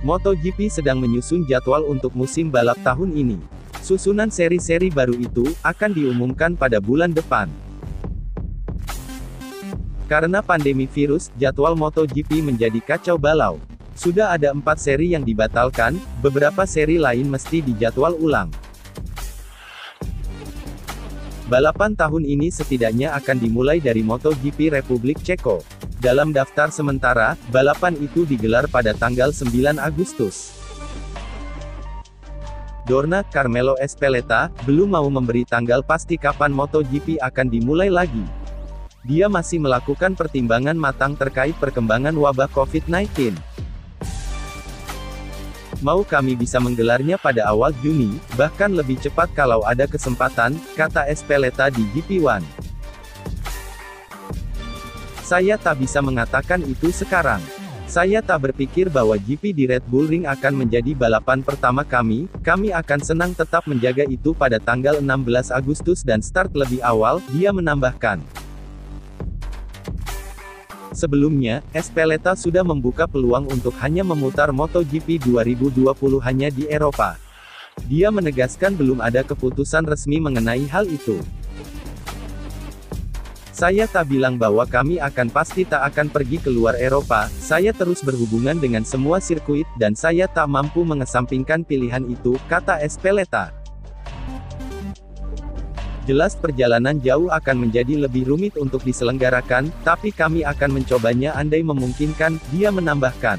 MotoGP sedang menyusun jadwal untuk musim balap tahun ini. Susunan seri-seri baru itu akan diumumkan pada bulan depan. Karena pandemi virus, jadwal MotoGP menjadi kacau balau. Sudah ada empat seri yang dibatalkan, beberapa seri lain mesti dijadwal ulang. Balapan tahun ini setidaknya akan dimulai dari MotoGP Republik Ceko. Dalam daftar sementara, balapan itu digelar pada tanggal 9 Agustus. Dorna Carmelo Espeleta belum mau memberi tanggal pasti kapan MotoGP akan dimulai lagi. Dia masih melakukan pertimbangan matang terkait perkembangan wabah COVID-19. Mau kami bisa menggelarnya pada awal Juni, bahkan lebih cepat kalau ada kesempatan, kata Espeleta di GP1. Saya tak bisa mengatakan itu sekarang. Saya tak berpikir bahwa GP di Red Bull Ring akan menjadi balapan pertama kami, kami akan senang tetap menjaga itu pada tanggal 16 Agustus dan start lebih awal, dia menambahkan. Sebelumnya, Espeleta sudah membuka peluang untuk hanya memutar MotoGP 2020 hanya di Eropa. Dia menegaskan belum ada keputusan resmi mengenai hal itu. Saya tak bilang bahwa kami akan pasti tak akan pergi keluar Eropa, saya terus berhubungan dengan semua sirkuit, dan saya tak mampu mengesampingkan pilihan itu, kata Espeleta. Jelas perjalanan jauh akan menjadi lebih rumit untuk diselenggarakan, tapi kami akan mencobanya andai memungkinkan, dia menambahkan.